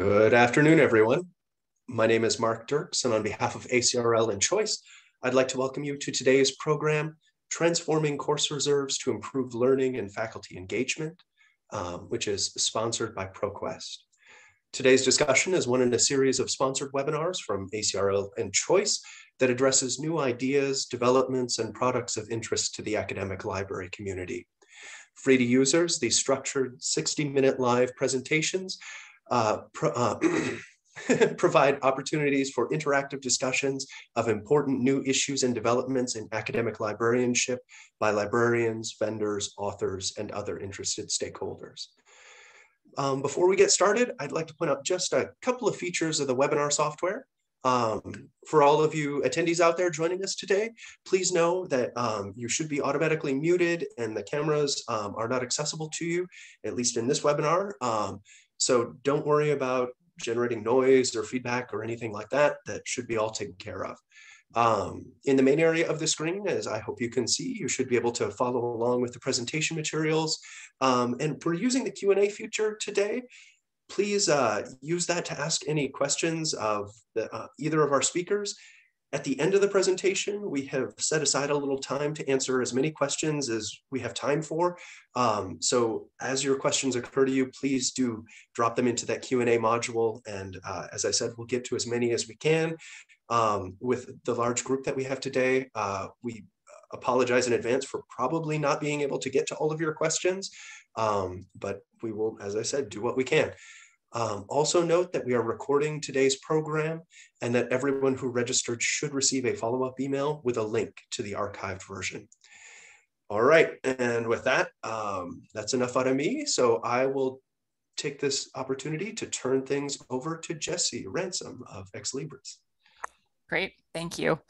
Good afternoon, everyone. My name is Mark Dirks, and on behalf of ACRL and Choice, I'd like to welcome you to today's program, Transforming Course Reserves to Improve Learning and Faculty Engagement, um, which is sponsored by ProQuest. Today's discussion is one in a series of sponsored webinars from ACRL and Choice that addresses new ideas, developments, and products of interest to the academic library community. Free to users, these structured 60-minute live presentations pro, uh, provide opportunities for interactive discussions of important new issues and developments in academic librarianship by librarians, vendors, authors, and other interested stakeholders. Um, before we get started, I'd like to point out just a couple of features of the webinar software. Um, for all of you attendees out there joining us today, please know that um, you should be automatically muted and the cameras um, are not accessible to you, at least in this webinar. So don't worry about generating noise or feedback or anything like that. That should be all taken care of. Um, in the main area of the screen, as I hope you can see, you should be able to follow along with the presentation materials. Um, and we're using the Q&A feature today. Please uh, use that to ask any questions of the, uh, either of our speakers. At the end of the presentation, we have set aside a little time to answer as many questions as we have time for. Um, so as your questions occur to you, please do drop them into that Q&A module. And uh, as I said, we'll get to as many as we can. Um, with the large group that we have today, uh, we apologize in advance for probably not being able to get to all of your questions. Um, but we will, as I said, do what we can. Um, also note that we are recording today's program and that everyone who registered should receive a follow-up email with a link to the archived version. All right, and with that, um, that's enough out of me. So I will take this opportunity to turn things over to Jesse Ransom of Ex Libris. Great, thank you.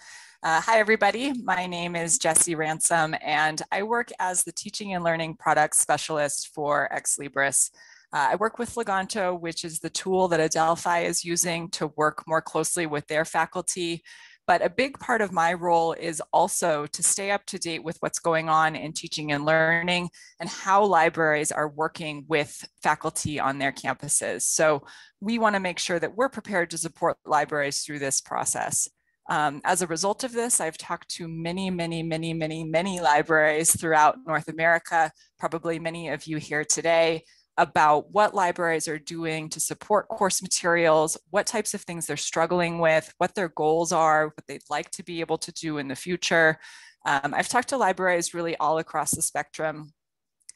Uh, hi, everybody. My name is Jesse Ransom, and I work as the Teaching and Learning Products Specialist for Ex Libris. Uh, I work with Leganto, which is the tool that Adelphi is using to work more closely with their faculty. But a big part of my role is also to stay up to date with what's going on in teaching and learning and how libraries are working with faculty on their campuses. So we want to make sure that we're prepared to support libraries through this process. Um, as a result of this, I've talked to many, many, many, many, many libraries throughout North America, probably many of you here today, about what libraries are doing to support course materials, what types of things they're struggling with, what their goals are, what they'd like to be able to do in the future. Um, I've talked to libraries really all across the spectrum,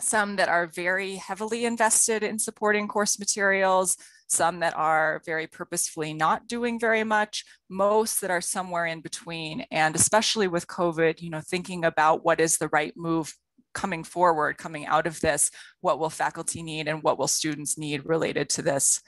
some that are very heavily invested in supporting course materials, some that are very purposefully not doing very much, most that are somewhere in between. And especially with COVID, you know, thinking about what is the right move coming forward, coming out of this, what will faculty need and what will students need related to this.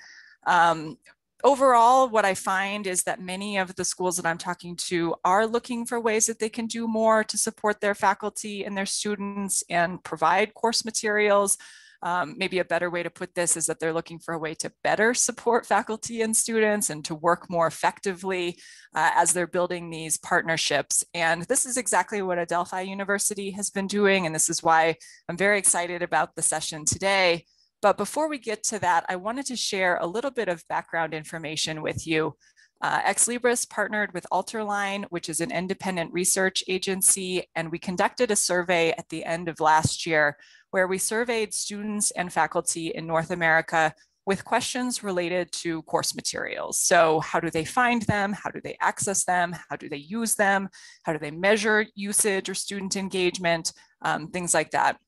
Um, overall, what I find is that many of the schools that I'm talking to are looking for ways that they can do more to support their faculty and their students and provide course materials um, maybe a better way to put this is that they're looking for a way to better support faculty and students and to work more effectively uh, as they're building these partnerships. And this is exactly what Adelphi University has been doing. And this is why I'm very excited about the session today. But before we get to that, I wanted to share a little bit of background information with you. Uh, Ex Libris partnered with Alterline, which is an independent research agency, and we conducted a survey at the end of last year where we surveyed students and faculty in North America with questions related to course materials. So how do they find them? How do they access them? How do they use them? How do they measure usage or student engagement? Um, things like that.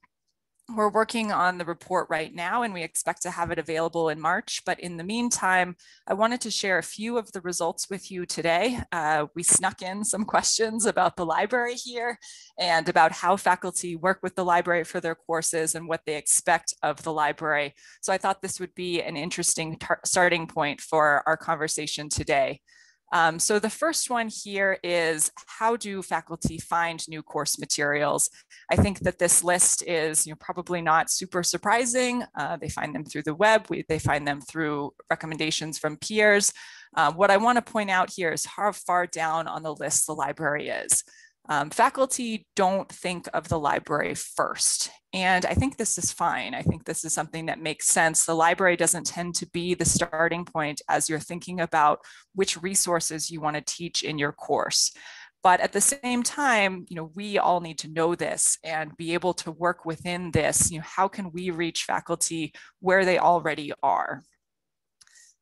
We're working on the report right now and we expect to have it available in March. But in the meantime, I wanted to share a few of the results with you today. Uh, we snuck in some questions about the library here and about how faculty work with the library for their courses and what they expect of the library. So I thought this would be an interesting starting point for our conversation today. Um, so the first one here is how do faculty find new course materials? I think that this list is you know, probably not super surprising. Uh, they find them through the web, we, they find them through recommendations from peers. Uh, what I wanna point out here is how far down on the list the library is. Um, faculty don't think of the library first. And I think this is fine. I think this is something that makes sense. The library doesn't tend to be the starting point as you're thinking about which resources you want to teach in your course. But at the same time, you know, we all need to know this and be able to work within this. You know, how can we reach faculty where they already are?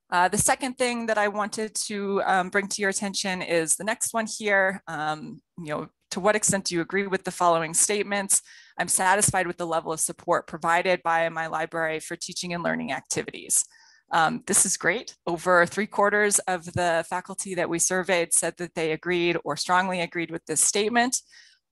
Uh, the second thing that I wanted to um, bring to your attention is the next one here. Um, you know, to what extent do you agree with the following statements? I'm satisfied with the level of support provided by my library for teaching and learning activities. Um, this is great. Over three quarters of the faculty that we surveyed said that they agreed or strongly agreed with this statement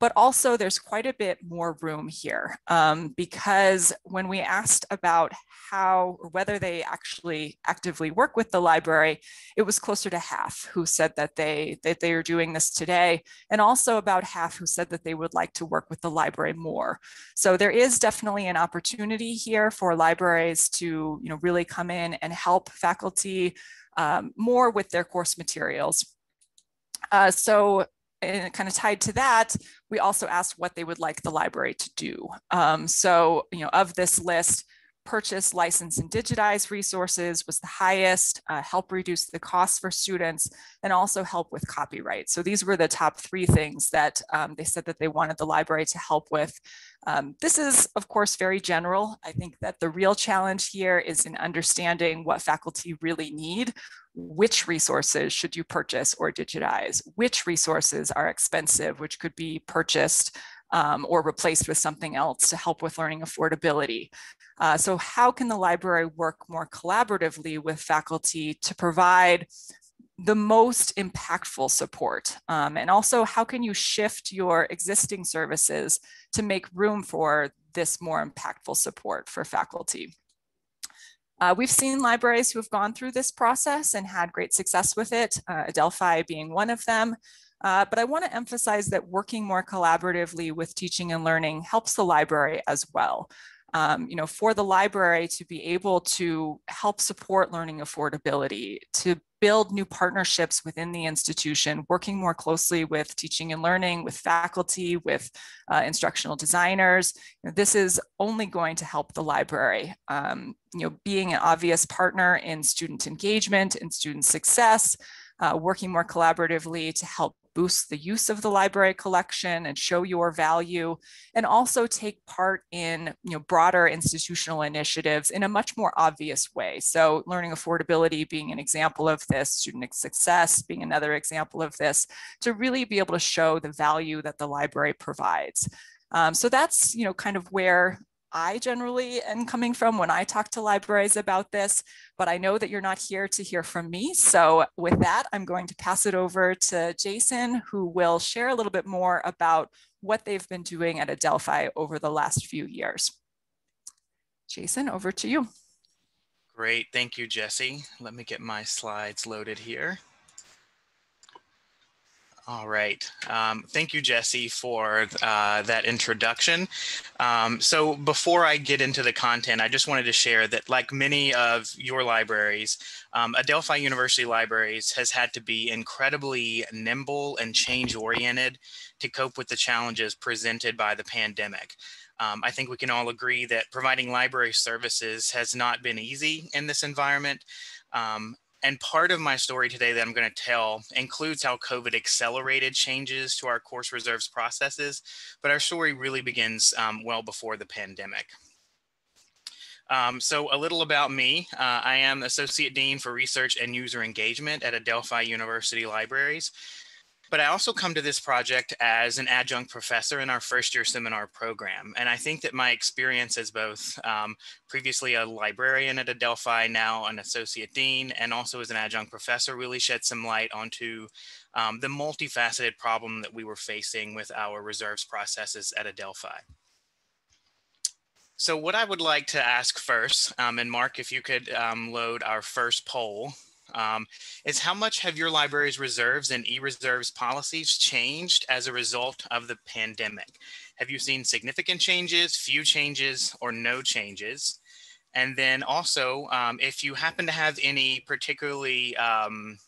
but also there's quite a bit more room here um, because when we asked about how or whether they actually actively work with the library, it was closer to half who said that they that they are doing this today, and also about half who said that they would like to work with the library more. So there is definitely an opportunity here for libraries to you know really come in and help faculty um, more with their course materials. Uh, so and kind of tied to that, we also asked what they would like the library to do. Um, so, you know, of this list, purchase, license, and digitize resources was the highest, uh, help reduce the costs for students, and also help with copyright. So these were the top three things that um, they said that they wanted the library to help with. Um, this is, of course, very general. I think that the real challenge here is in understanding what faculty really need which resources should you purchase or digitize? Which resources are expensive, which could be purchased um, or replaced with something else to help with learning affordability. Uh, so how can the library work more collaboratively with faculty to provide the most impactful support? Um, and also how can you shift your existing services to make room for this more impactful support for faculty? Uh, we've seen libraries who have gone through this process and had great success with it, uh, Adelphi being one of them. Uh, but I want to emphasize that working more collaboratively with teaching and learning helps the library as well. Um, you know, for the library to be able to help support learning affordability, to build new partnerships within the institution, working more closely with teaching and learning, with faculty, with uh, instructional designers. You know, this is only going to help the library. Um, you know, being an obvious partner in student engagement and student success, uh, working more collaboratively to help boost the use of the library collection and show your value, and also take part in you know, broader institutional initiatives in a much more obvious way. So learning affordability being an example of this, student success being another example of this, to really be able to show the value that the library provides. Um, so that's you know kind of where I generally am coming from when I talk to libraries about this, but I know that you're not here to hear from me. So with that, I'm going to pass it over to Jason, who will share a little bit more about what they've been doing at Adelphi over the last few years. Jason, over to you. Great, thank you, Jesse. Let me get my slides loaded here. All right. Um, thank you, Jesse, for uh, that introduction. Um, so before I get into the content, I just wanted to share that like many of your libraries, um, Adelphi University Libraries has had to be incredibly nimble and change oriented to cope with the challenges presented by the pandemic. Um, I think we can all agree that providing library services has not been easy in this environment. Um, and part of my story today that I'm going to tell includes how COVID accelerated changes to our course reserves processes, but our story really begins um, well before the pandemic. Um, so a little about me. Uh, I am Associate Dean for Research and User Engagement at Adelphi University Libraries. But I also come to this project as an adjunct professor in our first year seminar program. And I think that my experience as both um, previously a librarian at Adelphi, now an associate dean, and also as an adjunct professor really shed some light onto um, the multifaceted problem that we were facing with our reserves processes at Adelphi. So what I would like to ask first, um, and Mark, if you could um, load our first poll, um, is how much have your library's reserves and e-reserves policies changed as a result of the pandemic? Have you seen significant changes, few changes, or no changes? And then also, um, if you happen to have any particularly um,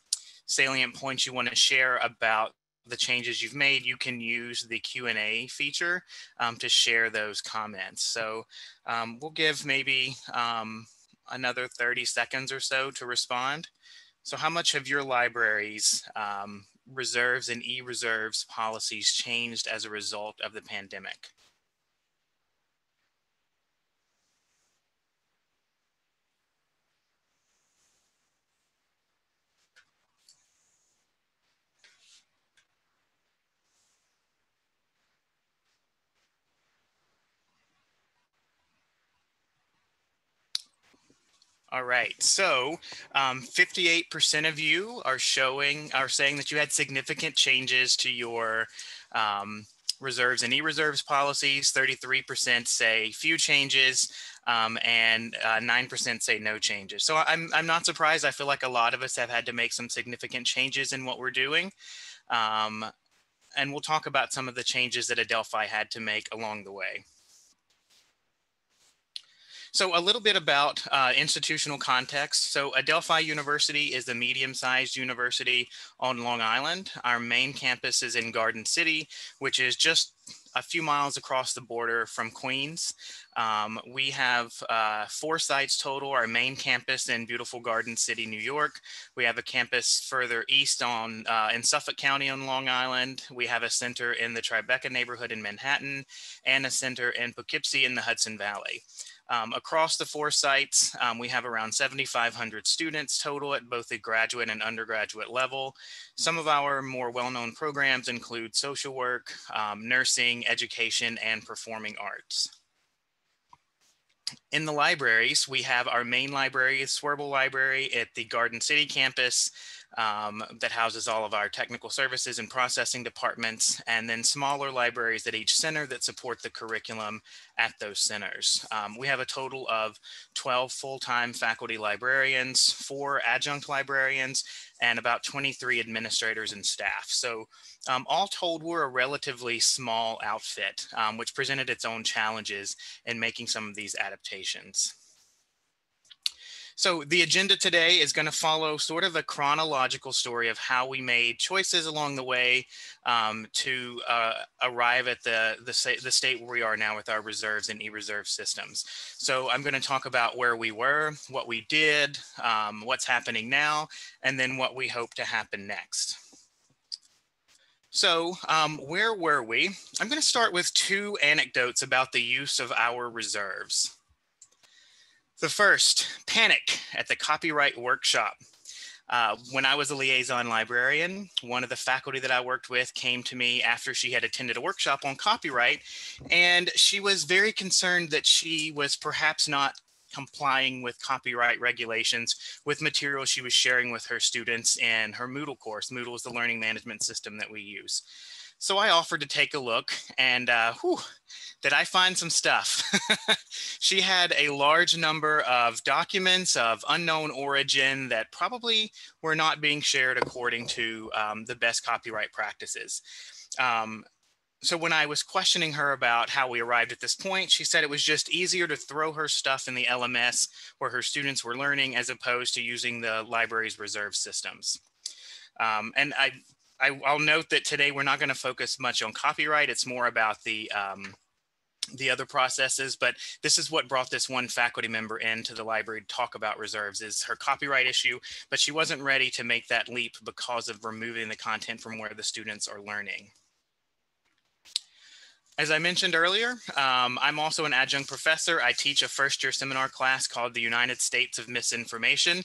salient points you want to share about the changes you've made, you can use the Q&A feature um, to share those comments. So um, we'll give maybe um, another 30 seconds or so to respond. So how much have your library's um, reserves and e-reserves policies changed as a result of the pandemic? All right, so 58% um, of you are showing, are saying that you had significant changes to your um, reserves and e-reserves policies. 33% say few changes um, and 9% uh, say no changes. So I'm, I'm not surprised. I feel like a lot of us have had to make some significant changes in what we're doing. Um, and we'll talk about some of the changes that Adelphi had to make along the way. So a little bit about uh, institutional context. So Adelphi University is a medium-sized university on Long Island. Our main campus is in Garden City, which is just a few miles across the border from Queens. Um, we have uh, four sites total, our main campus in beautiful Garden City, New York. We have a campus further east on uh, in Suffolk County on Long Island. We have a center in the Tribeca neighborhood in Manhattan and a center in Poughkeepsie in the Hudson Valley. Um, across the four sites, um, we have around 7,500 students total at both the graduate and undergraduate level. Some of our more well-known programs include social work, um, nursing, education, and performing arts. In the libraries, we have our main library, Swirbul Library at the Garden City campus, um, that houses all of our technical services and processing departments, and then smaller libraries at each center that support the curriculum at those centers. Um, we have a total of 12 full-time faculty librarians, four adjunct librarians, and about 23 administrators and staff. So um, all told, we're a relatively small outfit, um, which presented its own challenges in making some of these adaptations. So the agenda today is going to follow sort of a chronological story of how we made choices along the way um, to uh, arrive at the, the, the state where we are now with our reserves and e-reserve systems. So I'm going to talk about where we were, what we did, um, what's happening now, and then what we hope to happen next. So um, where were we? I'm going to start with two anecdotes about the use of our reserves. The first, panic at the copyright workshop. Uh, when I was a liaison librarian, one of the faculty that I worked with came to me after she had attended a workshop on copyright, and she was very concerned that she was perhaps not complying with copyright regulations with material she was sharing with her students in her Moodle course. Moodle is the learning management system that we use. So I offered to take a look and uh, whew, did I find some stuff? she had a large number of documents of unknown origin that probably were not being shared according to um, the best copyright practices. Um, so when I was questioning her about how we arrived at this point, she said it was just easier to throw her stuff in the LMS where her students were learning as opposed to using the library's reserve systems. Um, and I I, will note that today we're not going to focus much on copyright. It's more about the um, the other processes, but this is what brought this one faculty member into the library to talk about reserves is her copyright issue, but she wasn't ready to make that leap because of removing the content from where the students are learning. As I mentioned earlier, um, I'm also an adjunct professor. I teach a first year seminar class called the United States of Misinformation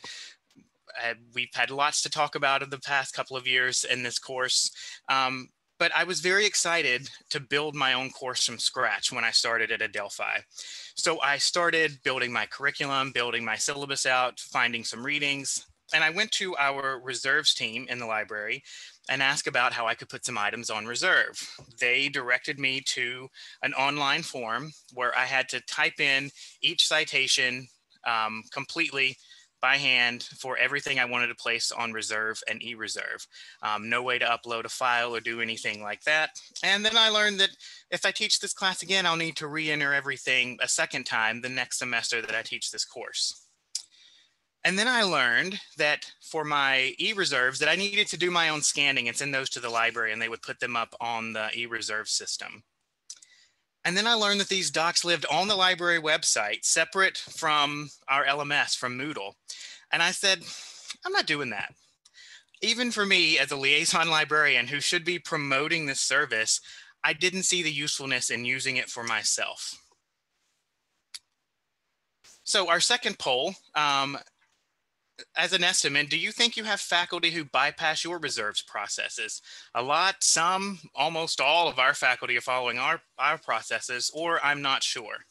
we've had lots to talk about in the past couple of years in this course. Um, but I was very excited to build my own course from scratch when I started at Adelphi. So I started building my curriculum, building my syllabus out, finding some readings, and I went to our reserves team in the library and asked about how I could put some items on reserve. They directed me to an online form where I had to type in each citation um, completely by hand for everything I wanted to place on reserve and e-reserve. Um, no way to upload a file or do anything like that. And then I learned that if I teach this class again, I'll need to re-enter everything a second time the next semester that I teach this course. And then I learned that for my e-reserves that I needed to do my own scanning and send those to the library and they would put them up on the e-reserve system. And then I learned that these docs lived on the library website, separate from our LMS, from Moodle. And I said, I'm not doing that. Even for me as a liaison librarian who should be promoting this service, I didn't see the usefulness in using it for myself. So our second poll um, as an estimate, do you think you have faculty who bypass your reserves processes? A lot, some, almost all of our faculty are following our, our processes, or I'm not sure.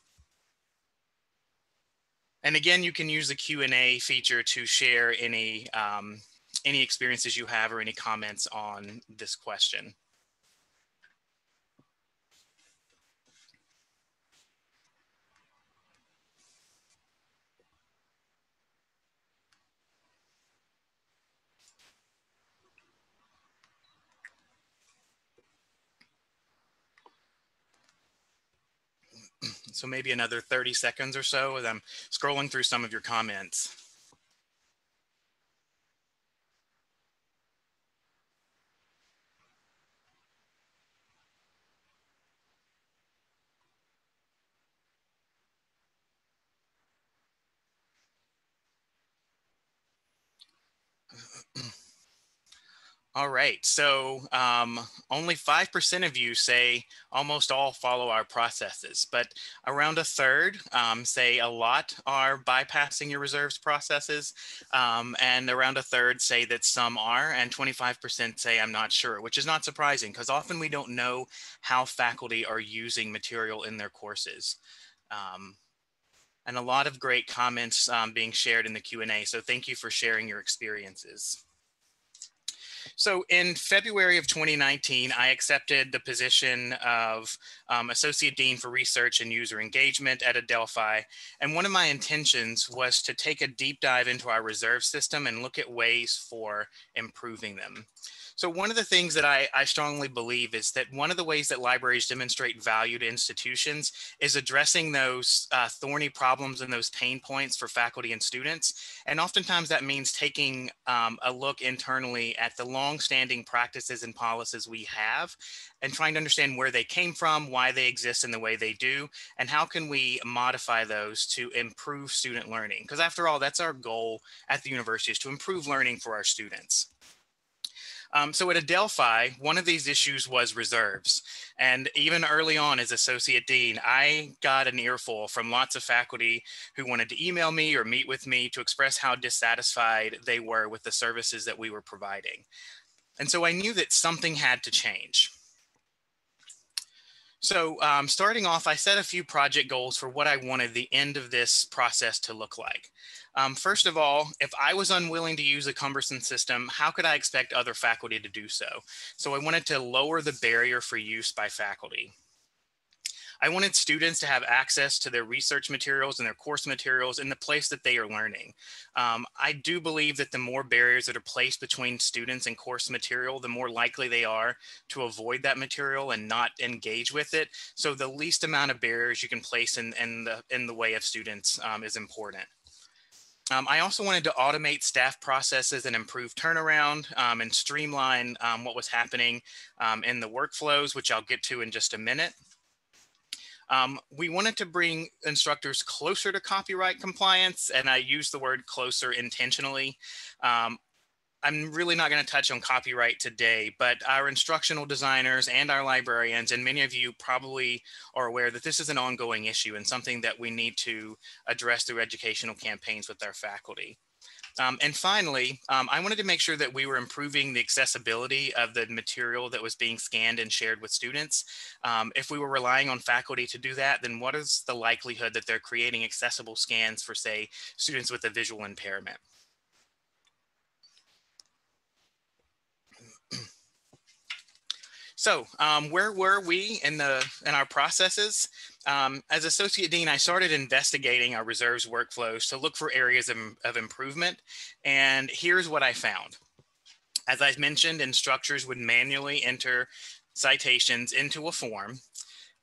And again, you can use the Q&A feature to share any, um, any experiences you have or any comments on this question. So maybe another 30 seconds or so as I'm scrolling through some of your comments. All right, so um, only 5% of you say almost all follow our processes, but around a third um, say a lot are bypassing your reserves processes, um, and around a third say that some are, and 25% say I'm not sure, which is not surprising because often we don't know how faculty are using material in their courses. Um, and a lot of great comments um, being shared in the Q&A, so thank you for sharing your experiences. So in February of 2019, I accepted the position of um, Associate Dean for Research and User Engagement at Adelphi. And one of my intentions was to take a deep dive into our reserve system and look at ways for improving them. So one of the things that I, I, strongly believe is that one of the ways that libraries demonstrate value to institutions is addressing those uh, thorny problems and those pain points for faculty and students. And oftentimes that means taking um, a look internally at the long-standing practices and policies we have and trying to understand where they came from, why they exist in the way they do, and how can we modify those to improve student learning? Because after all, that's our goal at the university is to improve learning for our students. Um, so at Adelphi, one of these issues was reserves. And even early on as associate dean, I got an earful from lots of faculty who wanted to email me or meet with me to express how dissatisfied they were with the services that we were providing. And so I knew that something had to change. So um, starting off, I set a few project goals for what I wanted the end of this process to look like. Um, first of all, if I was unwilling to use a cumbersome system, how could I expect other faculty to do so? So I wanted to lower the barrier for use by faculty. I wanted students to have access to their research materials and their course materials in the place that they are learning. Um, I do believe that the more barriers that are placed between students and course material, the more likely they are to avoid that material and not engage with it. So the least amount of barriers you can place in, in, the, in the way of students um, is important. Um, I also wanted to automate staff processes and improve turnaround um, and streamline um, what was happening um, in the workflows, which I'll get to in just a minute. Um, we wanted to bring instructors closer to copyright compliance, and I use the word closer intentionally. I'm really not going to touch on copyright today, but our instructional designers and our librarians, and many of you probably are aware that this is an ongoing issue and something that we need to address through educational campaigns with our faculty. Um, and finally, um, I wanted to make sure that we were improving the accessibility of the material that was being scanned and shared with students. Um, if we were relying on faculty to do that, then what is the likelihood that they're creating accessible scans for, say, students with a visual impairment? So um, where were we in the in our processes? Um, as associate dean, I started investigating our reserves workflows to look for areas of, of improvement. And here's what I found. As I mentioned, instructors would manually enter citations into a form.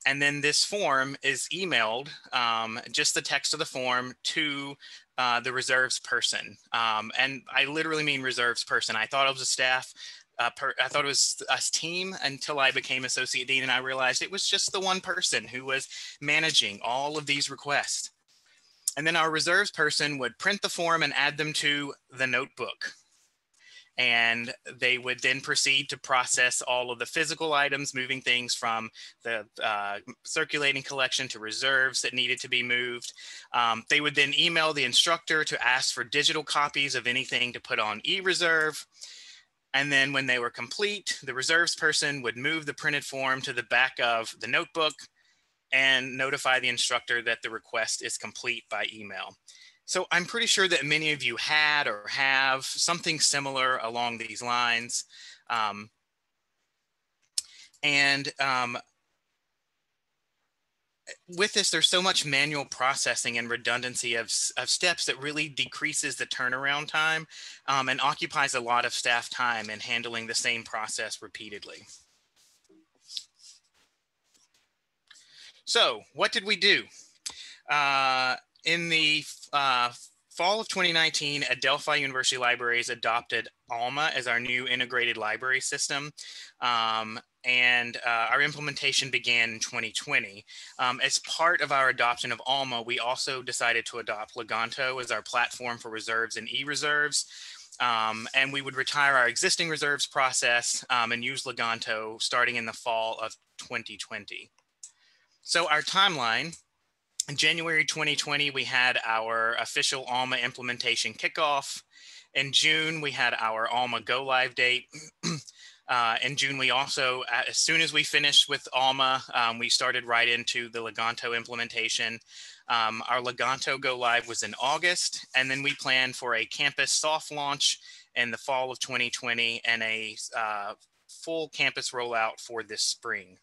and then this form is emailed, um, just the text of the form to uh, the reserves person. Um, and I literally mean reserves person. I thought it was a staff, uh, per, I thought it was a team until I became associate dean and I realized it was just the one person who was managing all of these requests. And then our reserves person would print the form and add them to the notebook and they would then proceed to process all of the physical items, moving things from the uh, circulating collection to reserves that needed to be moved. Um, they would then email the instructor to ask for digital copies of anything to put on e-reserve. And then when they were complete, the reserves person would move the printed form to the back of the notebook and notify the instructor that the request is complete by email. So I'm pretty sure that many of you had or have something similar along these lines. Um, and um, with this, there's so much manual processing and redundancy of, of steps that really decreases the turnaround time um, and occupies a lot of staff time in handling the same process repeatedly. So what did we do? Uh, in the uh, fall of 2019, Adelphi University Libraries adopted ALMA as our new integrated library system. Um, and uh, our implementation began in 2020. Um, as part of our adoption of ALMA, we also decided to adopt Leganto as our platform for reserves and e-reserves. Um, and we would retire our existing reserves process um, and use Leganto starting in the fall of 2020. So our timeline in January 2020, we had our official Alma implementation kickoff. In June, we had our Alma go live date. uh, in June, we also, as soon as we finished with Alma, um, we started right into the Leganto implementation. Um, our Leganto go live was in August, and then we planned for a campus soft launch in the fall of 2020 and a uh, full campus rollout for this spring.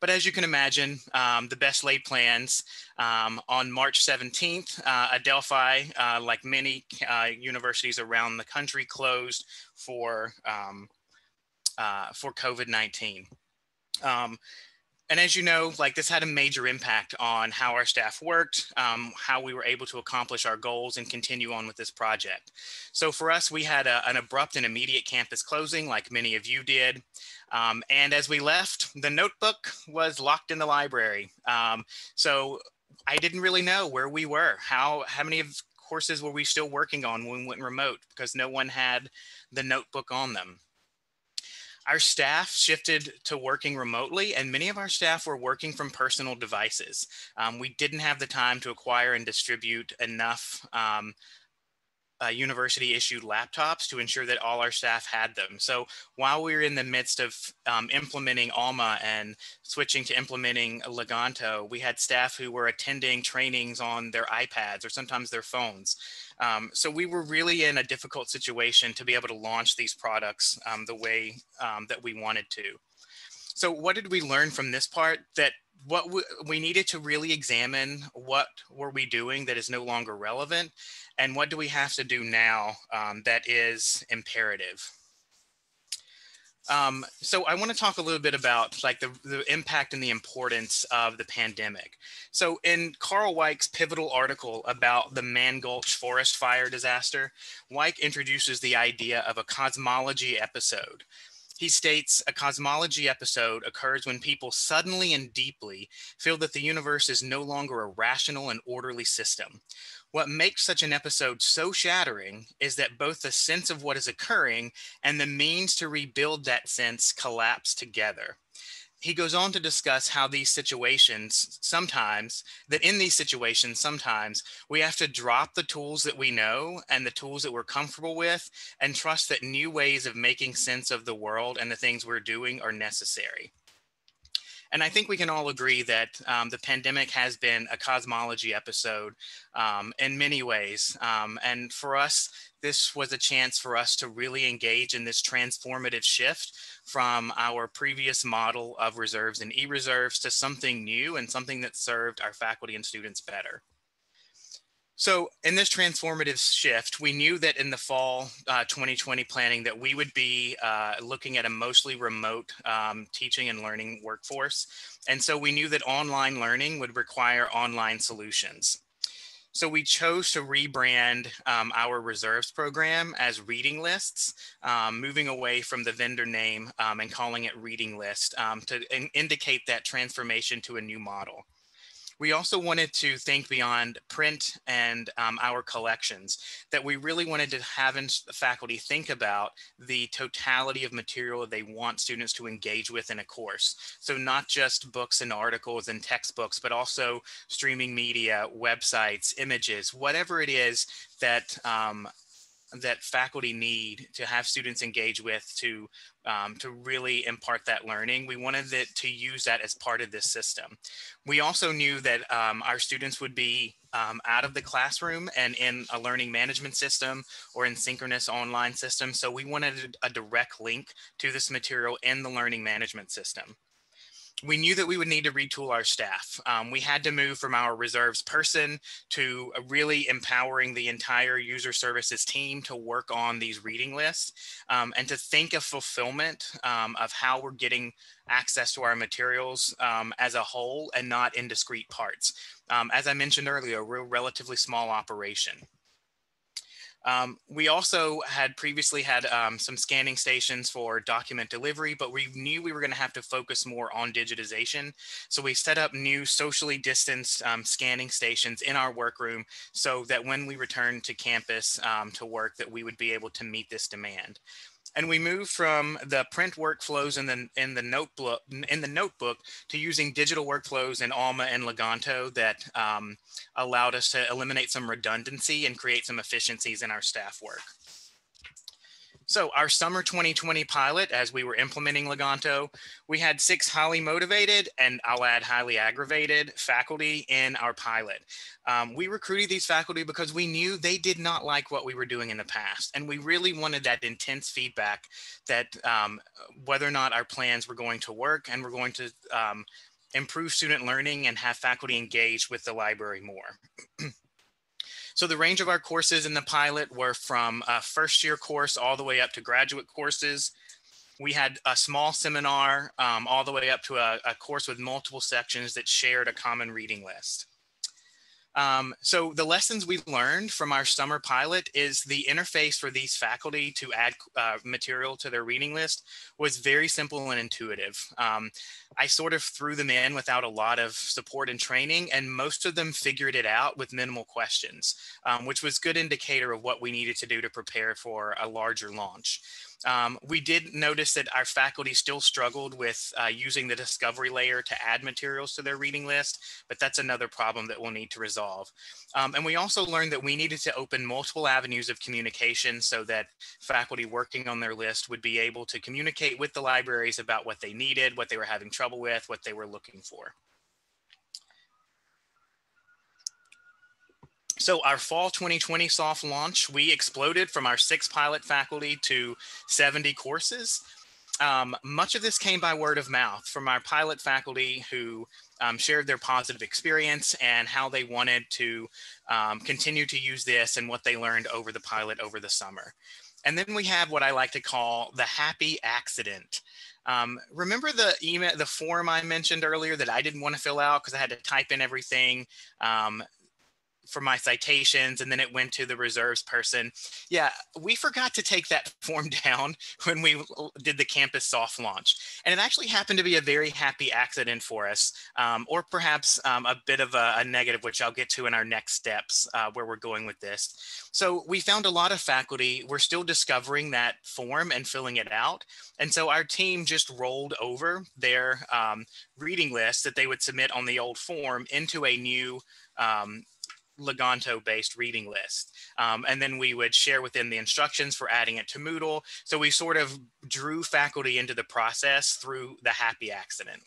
But as you can imagine, um, the best laid plans um, on March 17th, uh, Adelphi, uh, like many uh, universities around the country, closed for um, uh, for COVID-19. Um, and as you know, like this had a major impact on how our staff worked, um, how we were able to accomplish our goals and continue on with this project. So for us, we had a, an abrupt and immediate campus closing like many of you did. Um, and as we left, the notebook was locked in the library. Um, so I didn't really know where we were, how, how many of courses were we still working on when we went remote because no one had the notebook on them our staff shifted to working remotely, and many of our staff were working from personal devices. Um, we didn't have the time to acquire and distribute enough um, uh, university issued laptops to ensure that all our staff had them. So while we were in the midst of um, implementing Alma and switching to implementing Leganto, we had staff who were attending trainings on their iPads or sometimes their phones. Um, so we were really in a difficult situation to be able to launch these products um, the way um, that we wanted to. So what did we learn from this part? That what we, we needed to really examine what were we doing that is no longer relevant and what do we have to do now um, that is imperative. Um, so I want to talk a little bit about like the, the impact and the importance of the pandemic. So in Karl Weick's pivotal article about the Mann Gulch forest fire disaster, Weick introduces the idea of a cosmology episode. He states a cosmology episode occurs when people suddenly and deeply feel that the universe is no longer a rational and orderly system. What makes such an episode so shattering is that both the sense of what is occurring and the means to rebuild that sense collapse together. He goes on to discuss how these situations sometimes, that in these situations, sometimes we have to drop the tools that we know and the tools that we're comfortable with and trust that new ways of making sense of the world and the things we're doing are necessary. And I think we can all agree that um, the pandemic has been a cosmology episode um, in many ways. Um, and for us, this was a chance for us to really engage in this transformative shift from our previous model of reserves and e-reserves to something new and something that served our faculty and students better. So in this transformative shift, we knew that in the fall uh, 2020 planning that we would be uh, looking at a mostly remote um, teaching and learning workforce. And so we knew that online learning would require online solutions. So we chose to rebrand um, our reserves program as reading lists, um, moving away from the vendor name um, and calling it reading list um, to in indicate that transformation to a new model. We also wanted to think beyond print and um, our collections, that we really wanted to have faculty think about the totality of material they want students to engage with in a course. So not just books and articles and textbooks, but also streaming media, websites, images, whatever it is that um, that faculty need to have students engage with to um, to really impart that learning. We wanted it to use that as part of this system. We also knew that um, our students would be um, out of the classroom and in a learning management system or in synchronous online system. So we wanted a direct link to this material in the learning management system we knew that we would need to retool our staff. Um, we had to move from our reserves person to really empowering the entire user services team to work on these reading lists um, and to think of fulfillment um, of how we're getting access to our materials um, as a whole and not in discrete parts. Um, as I mentioned earlier, we're a relatively small operation. Um, we also had previously had um, some scanning stations for document delivery, but we knew we were going to have to focus more on digitization. So we set up new socially distanced um, scanning stations in our workroom so that when we returned to campus um, to work that we would be able to meet this demand and we moved from the print workflows in the in the notebook in the notebook to using digital workflows in Alma and Leganto that um, allowed us to eliminate some redundancy and create some efficiencies in our staff work. So our summer 2020 pilot, as we were implementing Leganto, we had six highly motivated and I'll add highly aggravated faculty in our pilot. Um, we recruited these faculty because we knew they did not like what we were doing in the past. And we really wanted that intense feedback that um, whether or not our plans were going to work and we're going to um, improve student learning and have faculty engage with the library more. So the range of our courses in the pilot were from a first year course all the way up to graduate courses. We had a small seminar um, all the way up to a, a course with multiple sections that shared a common reading list. Um, so the lessons we learned from our summer pilot is the interface for these faculty to add uh, material to their reading list was very simple and intuitive. Um, I sort of threw them in without a lot of support and training, and most of them figured it out with minimal questions, um, which was good indicator of what we needed to do to prepare for a larger launch. Um, we did notice that our faculty still struggled with uh, using the discovery layer to add materials to their reading list, but that's another problem that we'll need to resolve. Um, and we also learned that we needed to open multiple avenues of communication so that faculty working on their list would be able to communicate with the libraries about what they needed, what they were having trouble with, what they were looking for. So our fall 2020 soft launch, we exploded from our six pilot faculty to 70 courses. Um, much of this came by word of mouth from our pilot faculty who um, shared their positive experience and how they wanted to um, continue to use this and what they learned over the pilot over the summer. And then we have what I like to call the happy accident. Um, remember the email, the form I mentioned earlier that I didn't want to fill out because I had to type in everything. Um, for my citations and then it went to the reserves person. Yeah, we forgot to take that form down when we did the campus soft launch. And it actually happened to be a very happy accident for us, um, or perhaps um, a bit of a, a, negative, which I'll get to in our next steps uh, where we're going with this. So we found a lot of faculty were still discovering that form and filling it out. And so our team just rolled over their um, reading list that they would submit on the old form into a new um, Leganto based reading list. Um, and then we would share within the instructions for adding it to Moodle. So we sort of drew faculty into the process through the happy accident.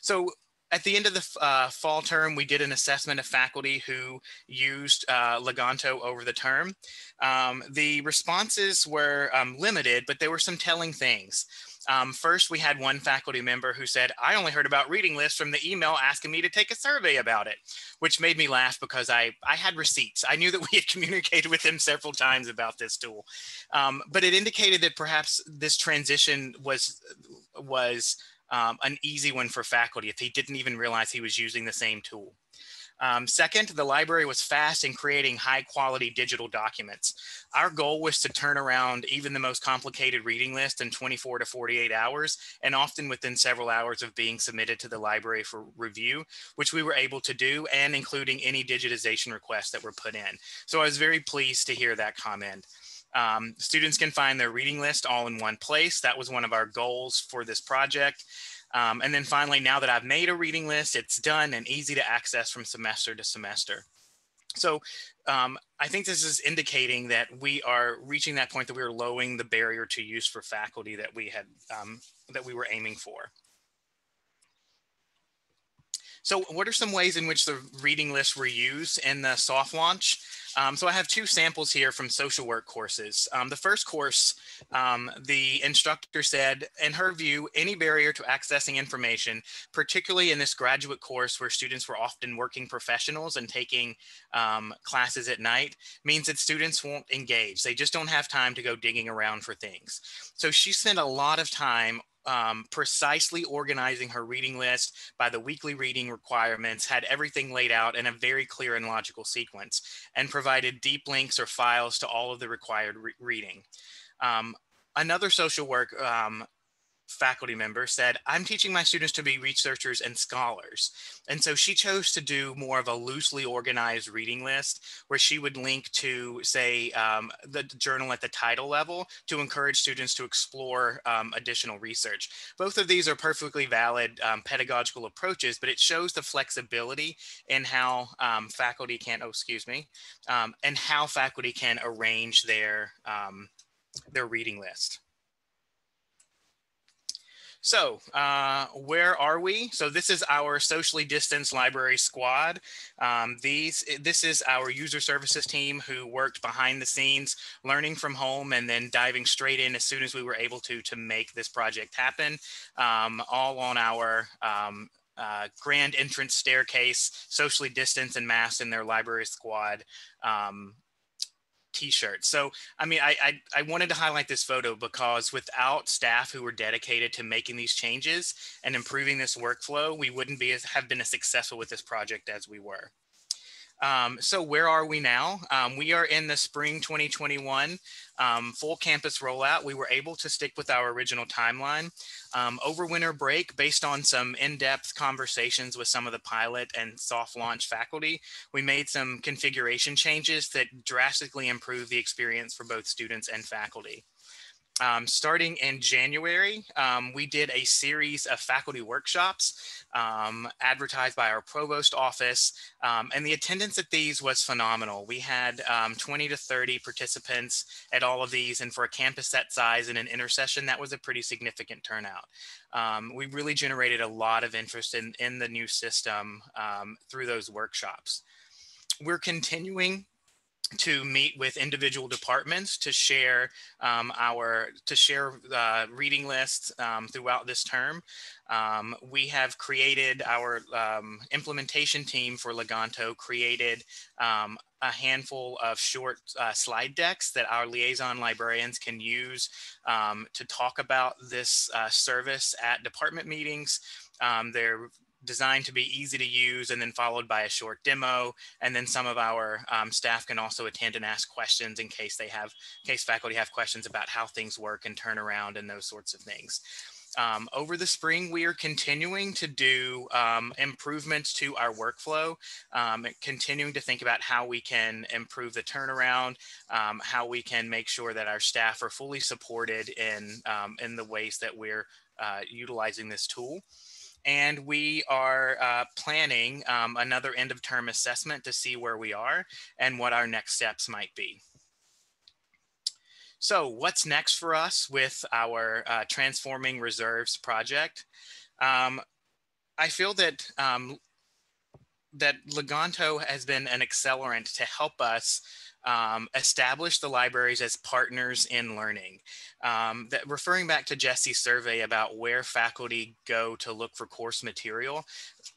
So at the end of the uh, fall term, we did an assessment of faculty who used uh, Leganto over the term. Um, the responses were um, limited, but there were some telling things. Um, first, we had one faculty member who said, I only heard about reading lists from the email asking me to take a survey about it, which made me laugh because I, I had receipts. I knew that we had communicated with him several times about this tool. Um, but it indicated that perhaps this transition was, was um, an easy one for faculty if he didn't even realize he was using the same tool. Um, second, the library was fast in creating high quality digital documents. Our goal was to turn around even the most complicated reading list in 24 to 48 hours, and often within several hours of being submitted to the library for review, which we were able to do, and including any digitization requests that were put in. So I was very pleased to hear that comment. Um, students can find their reading list all in one place. That was one of our goals for this project. Um, and then finally, now that I've made a reading list, it's done and easy to access from semester to semester. So um, I think this is indicating that we are reaching that point that we are lowering the barrier to use for faculty that we had um, that we were aiming for. So what are some ways in which the reading lists were used in the soft launch? Um, so I have two samples here from social work courses. Um, the first course, um, the instructor said, in her view, any barrier to accessing information, particularly in this graduate course where students were often working professionals and taking um, classes at night, means that students won't engage. They just don't have time to go digging around for things. So she spent a lot of time um, precisely organizing her reading list by the weekly reading requirements, had everything laid out in a very clear and logical sequence, and provided deep links or files to all of the required re reading. Um, another social work um, faculty member said, I'm teaching my students to be researchers and scholars. And so she chose to do more of a loosely organized reading list where she would link to, say, um, the journal at the title level to encourage students to explore um, additional research. Both of these are perfectly valid um, pedagogical approaches, but it shows the flexibility in how um, faculty can, oh, excuse me, um, and how faculty can arrange their, um, their reading list. So uh, where are we? So this is our socially distanced library squad. Um, these, this is our user services team who worked behind the scenes, learning from home and then diving straight in as soon as we were able to to make this project happen, um, all on our um, uh, grand entrance staircase, socially distanced and masked in their library squad um, t-shirt. So, I mean, I, I, I wanted to highlight this photo because without staff who were dedicated to making these changes and improving this workflow, we wouldn't be as, have been as successful with this project as we were. Um, so where are we now? Um, we are in the spring 2021 um, full campus rollout. We were able to stick with our original timeline. Um, over winter break, based on some in-depth conversations with some of the pilot and soft launch faculty, we made some configuration changes that drastically improve the experience for both students and faculty. Um, starting in January, um, we did a series of faculty workshops um, advertised by our provost office, um, and the attendance at these was phenomenal. We had um, 20 to 30 participants at all of these, and for a campus that size and an intersession, that was a pretty significant turnout. Um, we really generated a lot of interest in, in the new system through those workshops. We're continuing to meet with individual departments to share um, our to share uh, reading lists um, throughout this term. Um, we have created our um, implementation team for Leganto created um, a handful of short uh, slide decks that our liaison librarians can use um, to talk about this uh, service at department meetings. they're designed to be easy to use and then followed by a short demo. And then some of our um, staff can also attend and ask questions in case they have, case faculty have questions about how things work and turn around and those sorts of things. Um, over the spring, we are continuing to do um, improvements to our workflow, um, continuing to think about how we can improve the turnaround, um, how we can make sure that our staff are fully supported in, um, in the ways that we're uh, utilizing this tool and we are uh, planning um, another end of term assessment to see where we are and what our next steps might be. So what's next for us with our uh, Transforming Reserves project? Um, I feel that um, that Leganto has been an accelerant to help us um, establish the libraries as partners in learning. Um, that referring back to Jesse's survey about where faculty go to look for course material,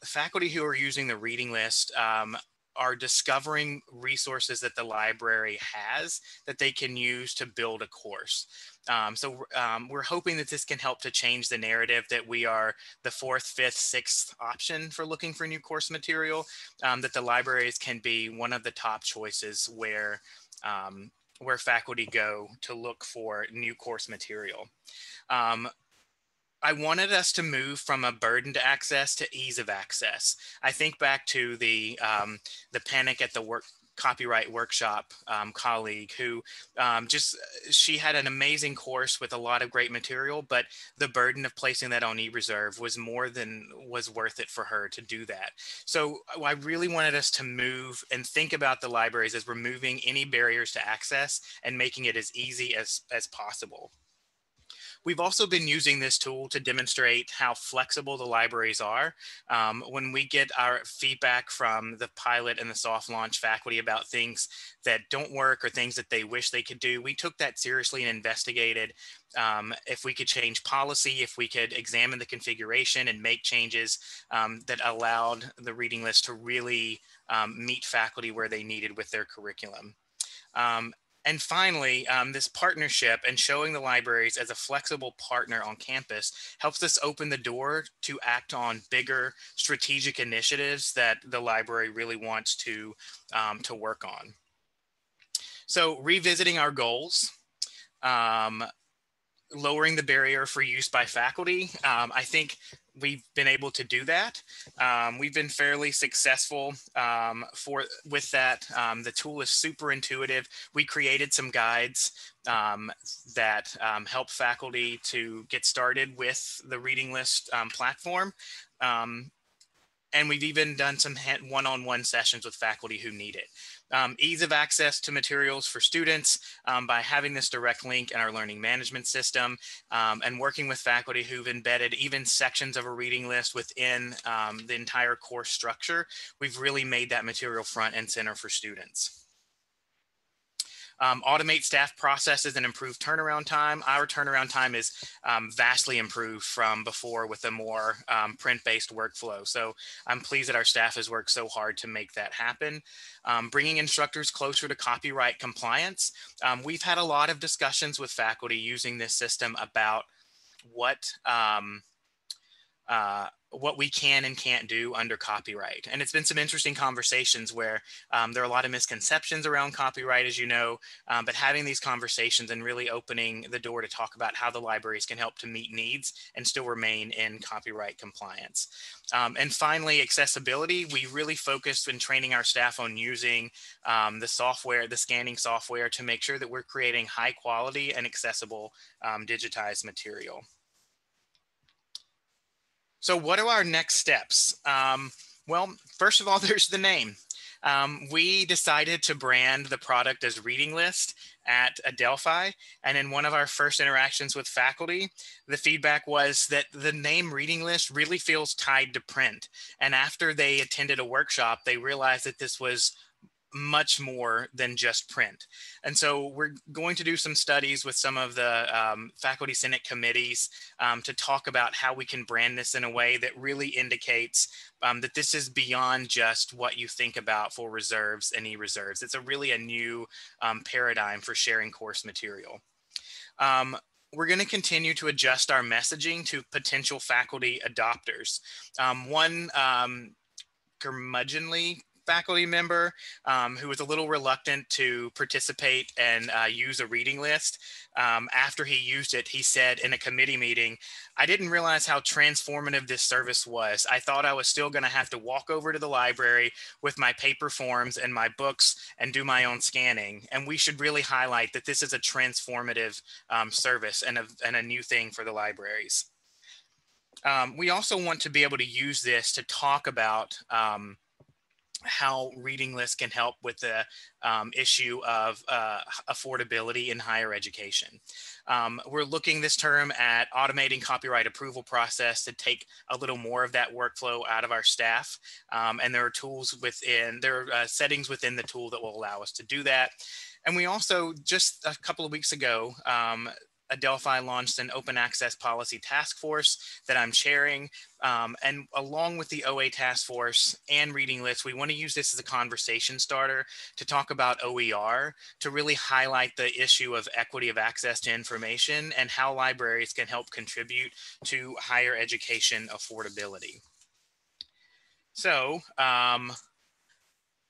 faculty who are using the reading list um, are discovering resources that the library has that they can use to build a course. Um, so um, we're hoping that this can help to change the narrative that we are the fourth, fifth, sixth option for looking for new course material, um, that the libraries can be one of the top choices where um, where faculty go to look for new course material. I wanted us to move from a burden to access to ease of access. I think back to the um, the panic at the work copyright workshop um, colleague who um, just she had an amazing course with a lot of great material but the burden of placing that on eReserve was more than was worth it for her to do that so uh, i really wanted us to move and think about the libraries as removing any barriers to access and making it as easy as as possible We've also been using this tool to demonstrate how flexible the libraries are. Um, when we get our feedback from the pilot and the soft launch faculty about things that don't work or things that they wish they could do, we took that seriously and investigated um, if we could change policy, if we could examine the configuration and make changes um, that allowed the reading list to really um, meet faculty where they needed with their curriculum. Um, and finally, um, this partnership and showing the libraries as a flexible partner on campus helps us open the door to act on bigger strategic initiatives that the library really wants to, um, to work on. So revisiting our goals, um, lowering the barrier for use by faculty. Um, I think we've been able to do that. Um, we've been fairly successful um, for with that. Um, the tool is super intuitive. We created some guides um, that um, help faculty to get started with the reading list um, platform. and we've even done some one-on-one sessions with faculty who need it um, ease of access to materials for students um, by having this direct link in our learning management system um, and working with faculty who've embedded even sections of a reading list within um, the entire course structure. We've really made that material front and center for students. Um, automate staff processes and improve turnaround time. Our turnaround time is um, vastly improved from before with a more um, print-based workflow. So I'm pleased that our staff has worked so hard to make that happen. Um, bringing instructors closer to copyright compliance. Um, we've had a lot of discussions with faculty using this system about what um, uh, what we can and can't do under copyright. And it's been some interesting conversations where um, there are a lot of misconceptions around copyright, as you know, um, but having these conversations and really opening the door to talk about how the libraries can help to meet needs and still remain in copyright compliance. Um, and finally, accessibility. We really focused in training our staff on using um, the software, the scanning software to make sure that we're creating high quality and accessible um, digitized material. So what are our next steps? Um, well, first of all, there's the name. Um, we decided to brand the product as Reading List at Adelphi. And in one of our first interactions with faculty, the feedback was that the name Reading List really feels tied to print. And after they attended a workshop, they realized that this was much more than just print. And so we're going to do some studies with some of the um, faculty senate committees um, to talk about how we can brand this in a way that really indicates um, that this is beyond just what you think about for reserves and e-reserves. It's a really a new um, paradigm for sharing course material. Um, we're going to continue to adjust our messaging to potential faculty adopters. Um, one curmudgeonly faculty member um, who was a little reluctant to participate and uh, use a reading list. Um, after he used it, he said in a committee meeting, I didn't realize how transformative this service was. I thought I was still going to have to walk over to the library with my paper forms and my books and do my own scanning. And we should really highlight that this is a transformative um, service and a, and a new thing for the libraries. Um, we also want to be able to use this to talk about um, how reading lists can help with the um, issue of uh, affordability in higher education. Um, we're looking this term at automating copyright approval process to take a little more of that workflow out of our staff. Um, and there are tools within, there are uh, settings within the tool that will allow us to do that. And we also, just a couple of weeks ago, um, Adelphi launched an open access policy task force that I'm chairing. Um, and along with the OA task force and reading lists, we want to use this as a conversation starter to talk about OER to really highlight the issue of equity of access to information and how libraries can help contribute to higher education affordability. So um,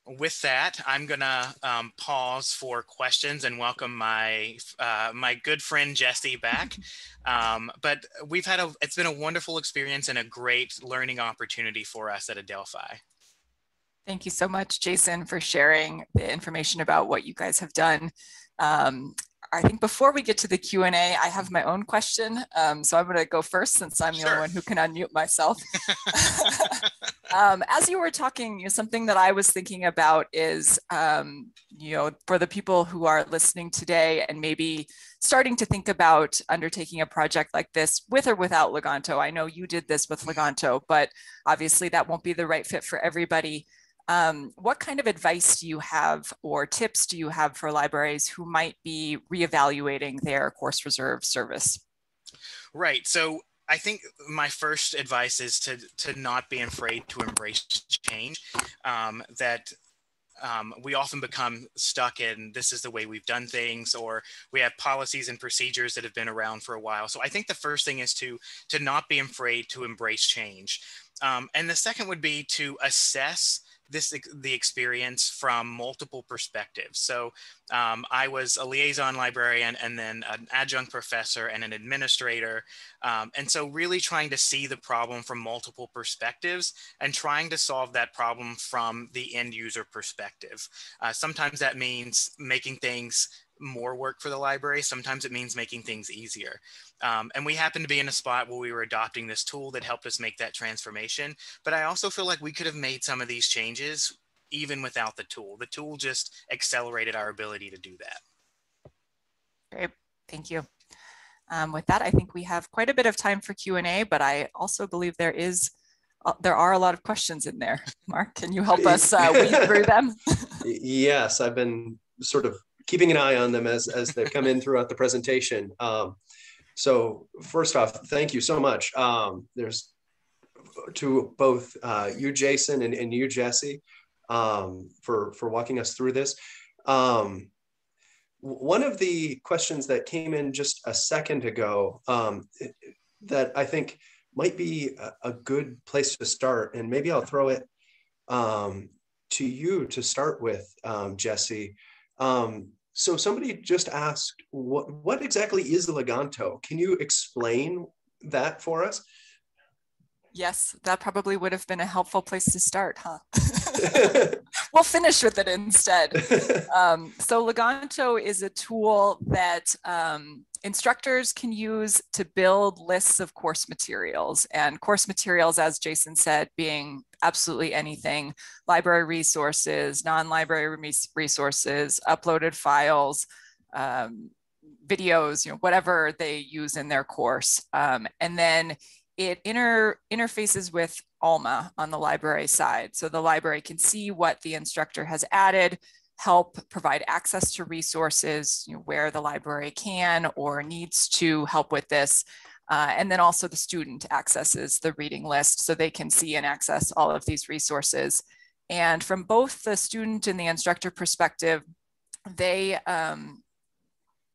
with that, I'm gonna um, pause for questions and welcome my uh, my good friend Jesse back. Um, but we've had a it's been a wonderful experience and a great learning opportunity for us at Adelphi. Thank you so much, Jason, for sharing the information about what you guys have done. Um, I think before we get to the Q&A, I have my own question. Um, so I'm going to go first since I'm the only one who can unmute myself. um, as you were talking, you know, something that I was thinking about is, um, you know, for the people who are listening today and maybe starting to think about undertaking a project like this with or without Leganto. I know you did this with Leganto, but obviously that won't be the right fit for everybody. Um, what kind of advice do you have or tips do you have for libraries who might be reevaluating their course reserve service? Right. So I think my first advice is to to not be afraid to embrace change. Um, that um, we often become stuck in this is the way we've done things, or we have policies and procedures that have been around for a while. So I think the first thing is to to not be afraid to embrace change, um, and the second would be to assess this the experience from multiple perspectives. So um, I was a liaison librarian and then an adjunct professor and an administrator. Um, and so really trying to see the problem from multiple perspectives and trying to solve that problem from the end user perspective. Uh, sometimes that means making things more work for the library. Sometimes it means making things easier. Um, and we happen to be in a spot where we were adopting this tool that helped us make that transformation. But I also feel like we could have made some of these changes even without the tool. The tool just accelerated our ability to do that. Great, thank you. Um, with that, I think we have quite a bit of time for Q&A, but I also believe there is uh, there are a lot of questions in there. Mark, can you help us uh, weed through them? yes, I've been sort of keeping an eye on them as, as they come in throughout the presentation. Um, so first off, thank you so much. Um, there's to both uh, you, Jason, and, and you, Jesse, um, for, for walking us through this. Um, one of the questions that came in just a second ago um, that I think might be a, a, good place to start, and maybe I'll throw it um, to you to start with, Jesse. So somebody just asked, what, what exactly is Leganto? Can you explain that for us? Yes, that probably would have been a helpful place to start, huh? we'll finish with it instead. Um, so Leganto is a tool that um, instructors can use to build lists of course materials and course materials, as Jason said, being absolutely anything, library resources, non-library resources, uploaded files, um, videos, you know, whatever they use in their course. Um, and then it inter interfaces with Alma on the library side. So the library can see what the instructor has added, help provide access to resources you know, where the library can or needs to help with this. Uh, and then also the student accesses the reading list so they can see and access all of these resources. And from both the student and the instructor perspective, they, um,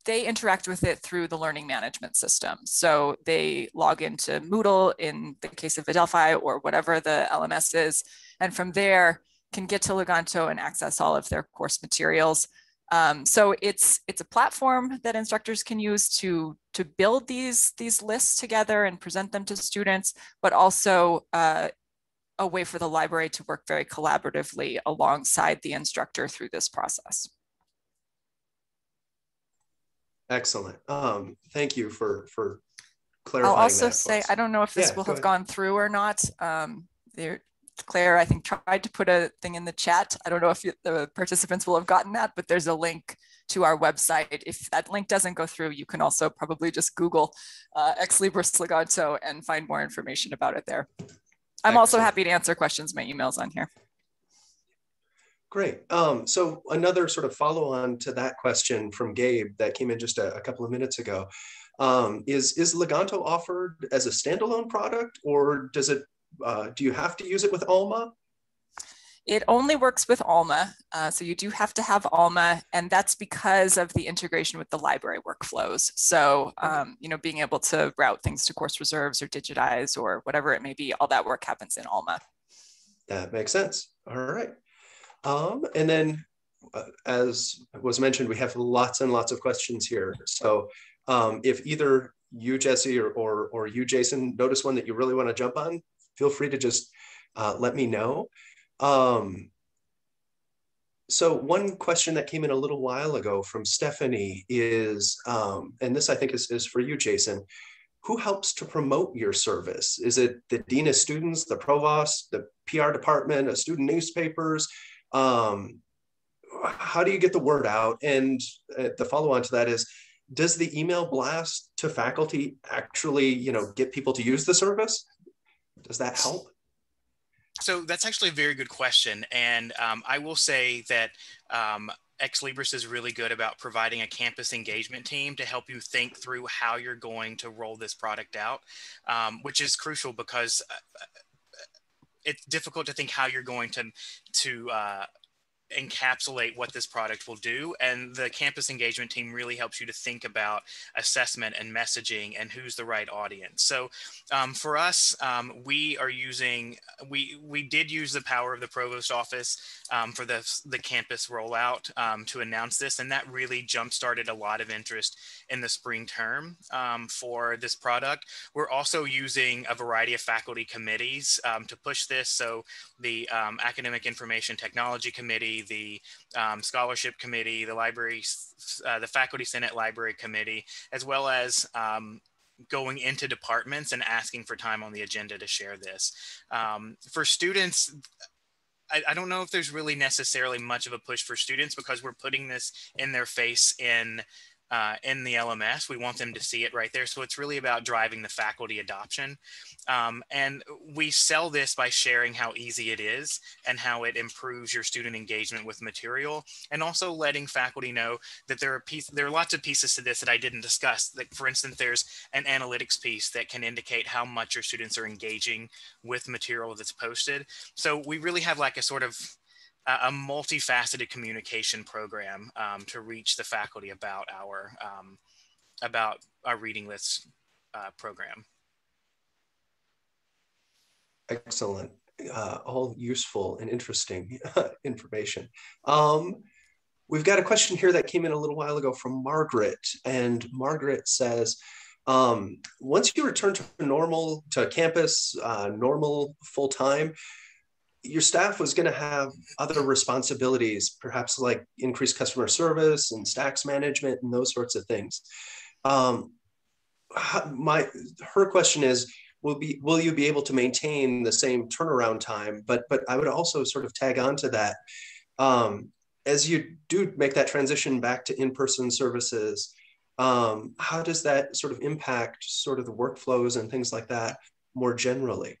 they interact with it through the learning management system. So they log into Moodle in the case of Adelphi or whatever the LMS is. And from there can get to Leganto and access all of their course materials. Um, so it's it's a platform that instructors can use to to build these these lists together and present them to students, but also uh, a way for the library to work very collaboratively alongside the instructor through this process. Excellent. Um, thank you for for clarifying. I'll also say I don't know if this yeah, will have ahead. gone through or not. Um, there Claire, I think, tried to put a thing in the chat. I don't know if you, the participants will have gotten that, but there's a link to our website. If that link doesn't go through, you can also probably just Google uh, Ex Libris Leganto and find more information about it there. I'm Excellent. also happy to answer questions. My email's on here. Great. Um, so another sort of follow on to that question from Gabe that came in just a, a couple of minutes ago. Um, is is Leganto offered as a standalone product, or does it? Uh, do you have to use it with Alma? It only works with Alma, uh, so you do have to have Alma, and that's because of the integration with the library workflows. So, um, you know, being able to route things to course reserves or digitize or whatever it may be, all that work happens in Alma. That makes sense. All right. Um, and then, uh, as was mentioned, we have lots and lots of questions here. So um, if either you, Jesse, or, or, or you, Jason, notice one that you really want to jump on, feel free to just uh, let me know. Um, so one question that came in a little while ago from Stephanie is, um, and this I think is, is for you, Jason, who helps to promote your service? Is it the Dean of Students, the Provost, the PR department, a student newspapers? Um, how do you get the word out? And uh, the follow on to that is, does the email blast to faculty actually, you know, get people to use the service? Does that help? So that's actually a very good question. And um, I will say that um, Ex Libris is really good about providing a campus engagement team to help you think through how you're going to roll this product out, um, which is crucial because uh, it's difficult to think how you're going to to uh, encapsulate what this product will do. And the campus engagement team really helps you to think about assessment and messaging and who's the right audience. So um, for us, um, we are using, we, we did use the power of the provost office um, for the, the campus rollout um, to announce this. And that really jump-started a lot of interest in the spring term um, for this product. We're also using a variety of faculty committees um, to push this. So the Academic Information Technology Committee, the um, scholarship committee, the library, uh, the faculty senate library committee, as well as um, going into departments and asking for time on the agenda to share this. Um, for students, I, I, don't know if there's really necessarily much of a push for students because we're putting this in their face in uh, in the LMS. We want them to see it right there. So it's really about driving the faculty adoption. Um, and we sell this by sharing how easy it is and how it improves your student engagement with material, and also letting faculty know that there are piece, there are lots of pieces to this that I didn't discuss. Like for instance, there's an analytics piece that can indicate how much your students are engaging with material that's posted. So we really have like a sort of a multifaceted communication program um, to reach the faculty about our um, about our reading lists uh, program. Excellent. Uh, all useful and interesting information. Um, we've got a question here that came in a little while ago from Margaret, and Margaret says, um, once you return to normal, to campus, uh, normal full time, your staff was going to have other responsibilities, perhaps like increased customer service and stacks management and those sorts of things. Um, my her question is, will be will you be able to maintain the same turnaround time? But but I would also sort of tag on to that. Um, as you do make that transition back to in-person services, um, how does that sort of impact sort of the workflows and things like that more generally?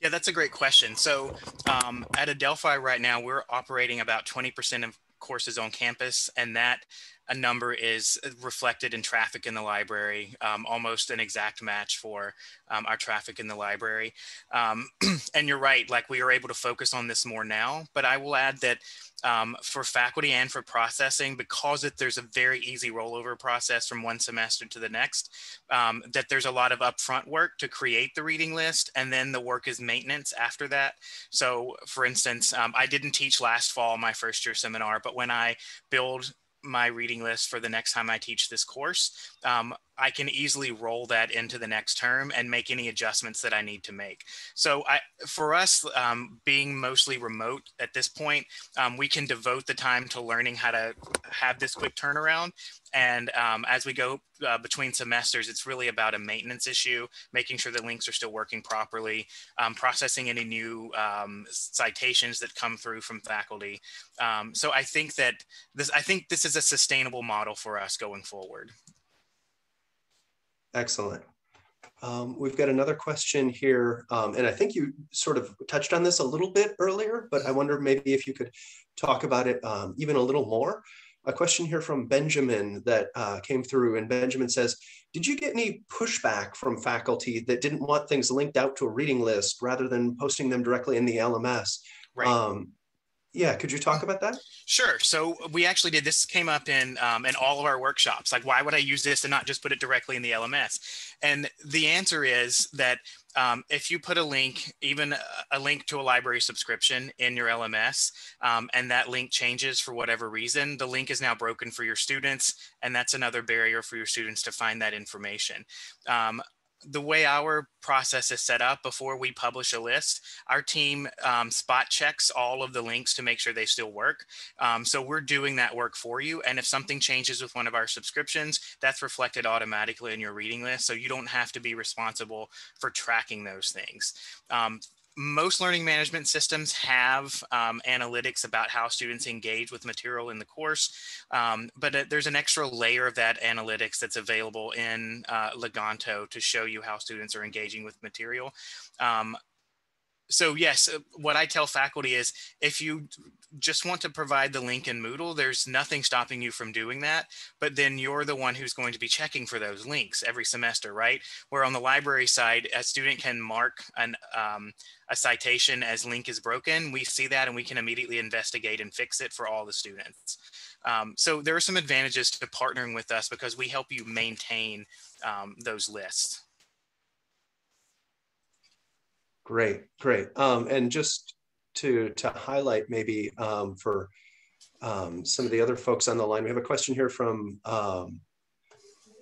Yeah, that's a great question. So um, at Adelphi right now, we're operating about 20% of courses on campus, and that a number is reflected in traffic in the library, um, almost an exact match for um, our traffic in the library. Um, and you're right, like we are able to focus on this more now, but I will add that um, for faculty and for processing, because it, there's a very easy rollover process from one semester to the next, um, that there's a lot of upfront work to create the reading list, and then the work is maintenance after that. So for instance, um, I didn't teach last fall my first year seminar, but when I build my reading list for the next time I teach this course, um, I can easily roll that into the next term and make any adjustments that I need to make. So I, for us, um, being mostly remote at this point, um, we can devote the time to learning how to have this quick turnaround And um, as we go uh, between semesters, it's really about a maintenance issue, making sure the links are still working properly, um, processing any new um, citations that come through from faculty. Um, so I think that this, I think this is a sustainable model for us going forward. Excellent. Um, we've got another question here, um, and I think you sort of touched on this a little bit earlier, but I wonder maybe if you could talk about it even a little more. A question here from Benjamin that uh, came through, and Benjamin says, did you get any pushback from faculty that didn't want things linked out to a reading list rather than posting them directly in the LMS? Right. Um, yeah, could you talk about that? Sure. So we actually did. This came up in um, in all of our workshops. Like, why would I use this and not just put it directly in the LMS? And the answer is that um, if you put a link, even a link to a library subscription in your LMS, um, and that link changes for whatever reason, the link is now broken for your students, and that's another barrier for your students to find that information. Um, the way our process is set up before we publish a list, our team um, spot checks all of the links to make sure they still work. Um, so we're doing that work for you. And if something changes with one of our subscriptions, that's reflected automatically in your reading list. So you don't have to be responsible for tracking those things. Um, most learning management systems have um, analytics about how students engage with material in the course, um, but uh, there's an extra layer of that analytics that's available in uh, Leganto to show you how students are engaging with material. Um, so yes, uh, what I tell faculty is if you just want to provide the link in Moodle, there's nothing stopping you from doing that. But then you're the one who's going to be checking for those links every semester, right? Where on the library side, a student can mark an, um, a citation as link is broken. We see that and we can immediately investigate and fix it for all the students. Um, so there are some advantages to partnering with us because we help you maintain um, those lists. Great, great. Um, and just to to highlight maybe um, for um, some of the other folks on the line, we have a question here from um,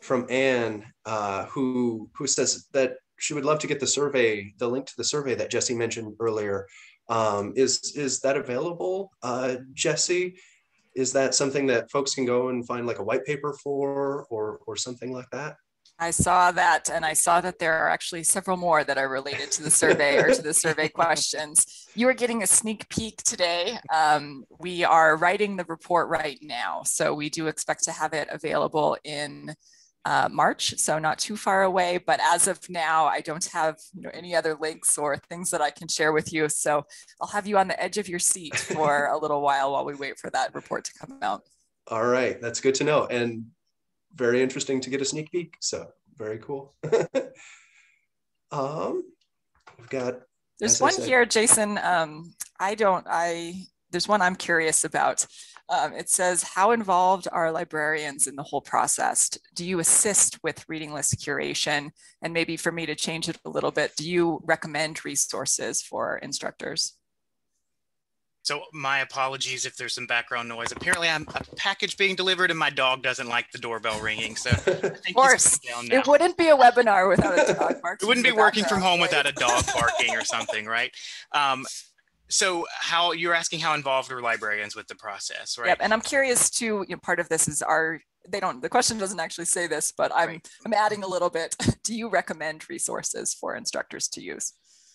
from Anne, uh, who who says that she would love to get the survey, the link to the survey that Jesse mentioned earlier. Um, is is that available, uh, Jesse? Is that something that folks can go and find like a white paper for, or or something like that? I saw that, and I saw that there are actually several more that are related to the survey or to the survey questions. You are getting a sneak peek today. Um, we are writing the report right now, so we do expect to have it available in uh, March, so not too far away. But as of now, I don't have you know, any other links or things that I can share with you. So I'll have you on the edge of your seat for a little while while we wait for that report to come out. All right, that's good to know. And very interesting to get a sneak peek. So very cool. um, we've got. There's one said, here, Jason. Um, I don't. I there's one I'm curious about. Um, it says, how involved are librarians in the whole process? Do you assist with reading list curation? And maybe for me to change it a little bit, do you recommend resources for instructors? So my apologies if there's some background noise. Apparently, I'm a package being delivered, and my dog doesn't like the doorbell ringing. So, of course, it wouldn't be a webinar without a dog barking. it wouldn't be working from home right? without a dog barking or something, right? Um, so, how you're asking how involved are librarians with the process, right? Yep, and I'm curious too. You know, part of this is our they don't the question doesn't actually say this, but I'm right. I'm adding a little bit. Do you recommend resources for instructors to use?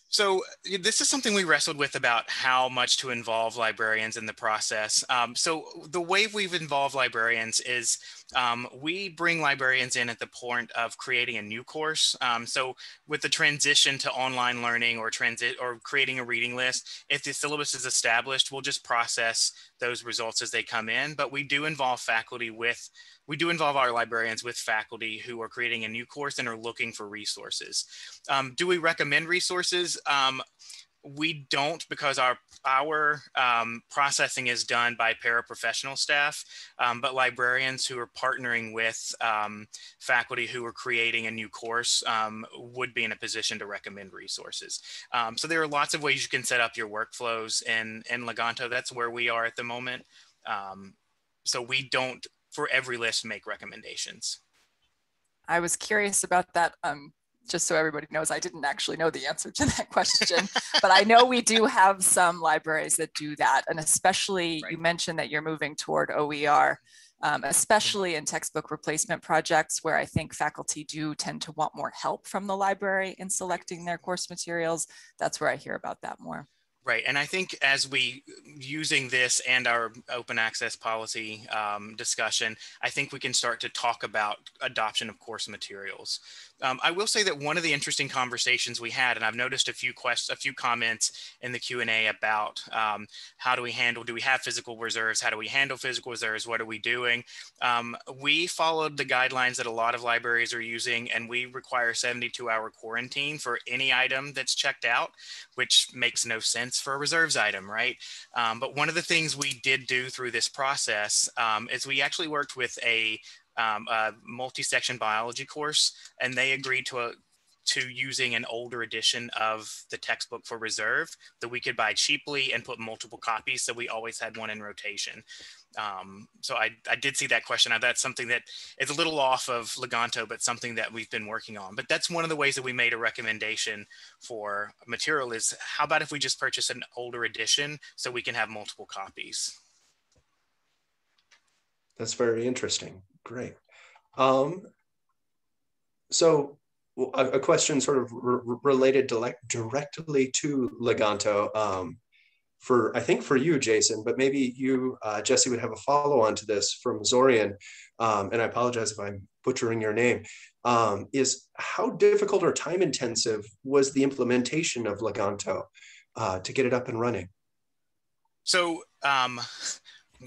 So this is something we wrestled with about how much to involve librarians in the process. Um, so the way we've involved librarians is um, we bring librarians in at the point of creating a new course. Um, so with the transition to online learning or transit or creating a reading list, if the syllabus is established, we'll just process those results as they come in. But we do involve faculty with we do involve our librarians with faculty who are creating a new course and are looking for resources. Um, do we recommend resources? We don't because our our um, processing is done by paraprofessional staff, um, but librarians who are partnering with um, faculty who are creating a new course um, would be in a position to recommend resources. Um, so there are lots of ways you can set up your workflows in, in Leganto. That's where we are at the moment. Um, so we don't for every list make recommendations. I was curious about that. Um, just so everybody knows, I didn't actually know the answer to that question, but I know we do have some libraries that do that. And especially right. you mentioned that you're moving toward OER. um, especially in textbook replacement projects where I think faculty do tend to want more help from the library in selecting their course materials. That's where I hear about that more. Right, and I think as we using this and our open access policy um, discussion, I think we can start to talk about adoption of course materials. Um, I will say that one of the interesting conversations we had, and I've noticed a few questions, a few comments in the Q and A about um, how do we handle, do we have physical reserves? How do we handle physical reserves? What are we doing? Um, we followed the guidelines that a lot of libraries are using, and we require 72 hour quarantine for any item that's checked out, which makes no sense for a reserves item, right? Um, but one of the things we did do through this process um, is we actually worked with a um, a multi-section biology course, and they agreed to a to using an older edition of the textbook for reserve that we could buy cheaply and put multiple copies, so we always had one in rotation. Um, so I, I did see that question. That's something that is a little off of Leganto, but something that we've been working on. But that's one of the ways that we made a recommendation for material is how about if we just purchase an older edition so we can have multiple copies? That's very interesting. Great. Um, so a, a, question sort of related to, directly to Leganto um, for, I think for you, Jason, but maybe you, uh, Jesse, would have a follow on to this from Zorian. Um, and I apologize if I'm butchering your name. Um, is how difficult or time intensive was the implementation of Leganto uh, to get it up and running? So, um,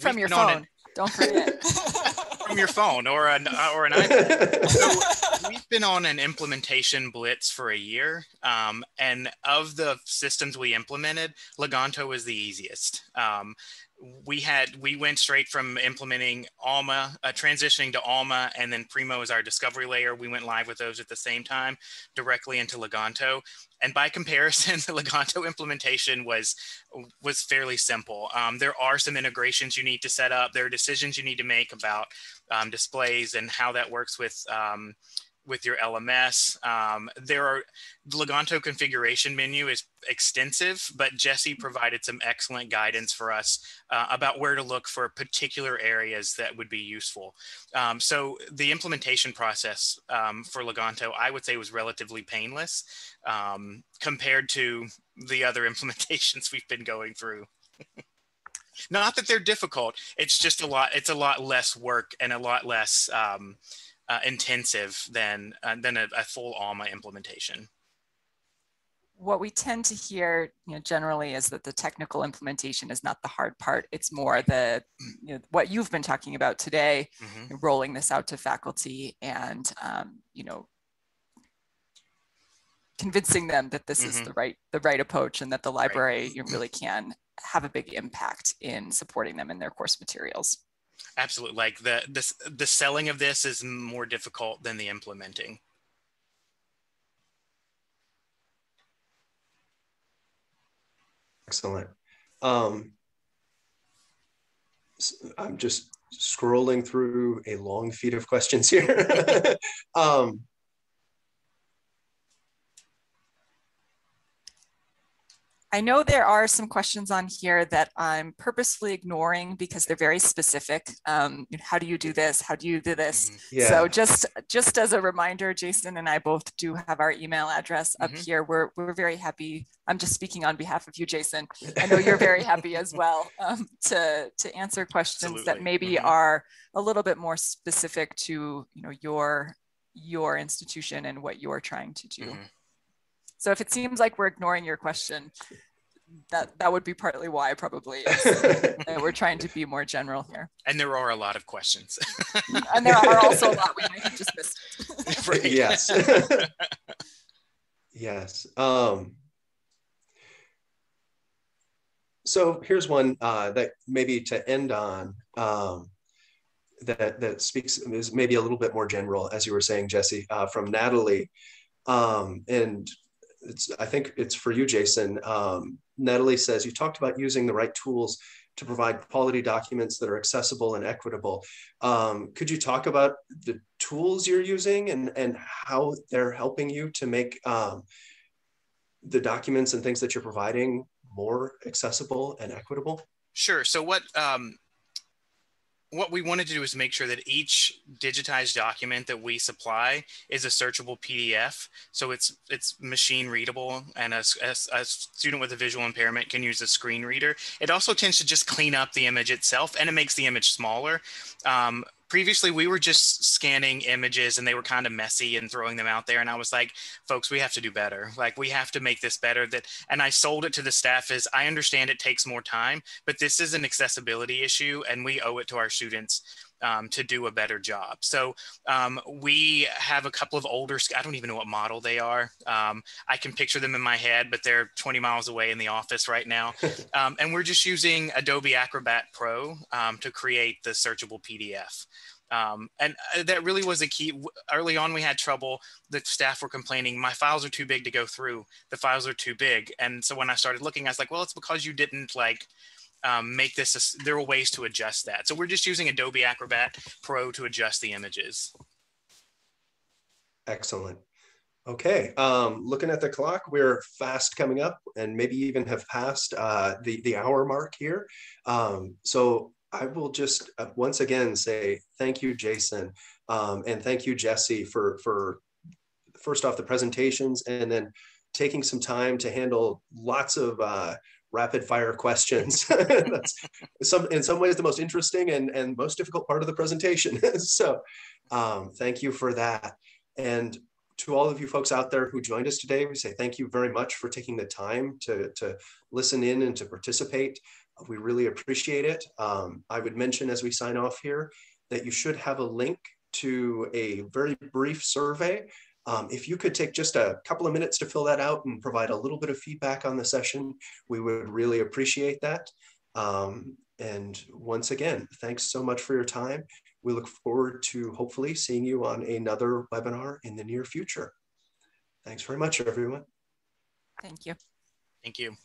from your phone, don't forget. from your phone or an or an iPad. so we've been on an implementation blitz for a year, um, and of the systems we implemented, Leganto was the easiest. Um, we had we went straight from implementing Alma, uh, transitioning to Alma, and then Primo is our discovery layer. We went live with those at the same time, directly into Leganto. And by comparison, the Leganto implementation was was fairly simple. Um, there are some integrations you need to set up. There are decisions you need to make about um, displays and how that works with um, with your LMS. Um, there are the Leganto configuration menu is extensive, but Jesse provided some excellent guidance for us uh, about where to look for particular areas that would be useful. Um, so the implementation process um, for Leganto, I would say was relatively painless um, compared to the other implementations we've been going through. Not that they're difficult, it's just a lot, it's a lot less work and a lot less um, uh, intensive than uh, than a, a, full Alma implementation. What we tend to hear, you know, generally is that the technical implementation is not the hard part. It's more the you know, what you've been talking about today, mm-hmm. rolling this out to faculty, and um, you know, convincing them that this mm-hmm. is the right the right approach and that the library right. you really can have a big impact in supporting them in their course materials. Absolutely. Like the, the, the selling of this is more difficult than the implementing. Excellent. Um, I'm just scrolling through a long feed of questions here. um, I know there are some questions on here that I'm purposefully ignoring because they're very specific. Um, how do you do this? How do you do this? Mm-hmm. Yeah. So just just as a reminder, Jason and I both do have our email address up mm-hmm. here. We're we're very happy. I'm just speaking on behalf of you, Jason. I know you're very happy as well um, to to answer questions Absolutely. that maybe mm-hmm. are a little bit more specific to you know your your institution and what you're trying to do. Mm-hmm. So if it seems like we're ignoring your question, that that would be partly why probably we're trying to be more general here. And there are a lot of questions. and there are also a lot we might have just missed. right. Yes. yes. Um, so here's one uh, that maybe to end on um, that that speaks is maybe a little bit more general, as you were saying, Jesse, uh, from Natalie. Um, and it's, I think it's for you, Jason. Um, Natalie says, you talked about using the right tools to provide quality documents that are accessible and equitable. Um, could you talk about the tools you're using and, and how they're helping you to make um, the documents and things that you're providing more accessible and equitable? Sure. So what um, what we wanted to do is make sure that each digitized document that we supply is a searchable PDF. So it's it's machine readable and a, a, a, student with a visual impairment can use a screen reader. It also tends to just clean up the image itself and it makes the image smaller. Um, previously we were just scanning images and they were kind of messy and throwing them out there and i was like folks we have to do better. Like we have to make this better that and i sold it to the staff as i understand it takes more time but this is an accessibility issue and we owe it to our students um, to do a better job. So um, we have a couple of older, I don't even know what model they are. Um, I can picture them in my head, but they're 20 miles away in the office right now. Um, and we're just using Adobe Acrobat Pro um, to create the searchable PDF. Um, and uh, that really was a key. Early on, we had trouble. The staff were complaining, my files are too big to go through. The files are too big. And so when I started looking, I was like, well, it's because you didn't like um, make this, a, there are ways to adjust that. So we're just using Adobe Acrobat Pro to adjust the images. Excellent. Okay, um, looking at the clock, we're fast coming up and maybe even have passed uh, the, the hour mark here. Um, so I will just uh, once again say thank you, Jason, um, and thank you, Jesse, for, for first off the presentations and then taking some time to handle lots of uh, rapid fire questions. That's some, in some ways the most interesting and, and most difficult part of the presentation. so um, thank you for that. And to all of you folks out there who joined us today, we say thank you very much for taking the time to, to listen in and to participate. We really appreciate it. Um, I would mention as we sign off here that you should have a link to a very brief survey um, if you could take just a couple of minutes to fill that out and provide a little bit of feedback on the session, we would really appreciate that. Um, and once again, thanks so much for your time. We look forward to hopefully seeing you on another webinar in the near future. Thanks very much, everyone. Thank you. Thank you.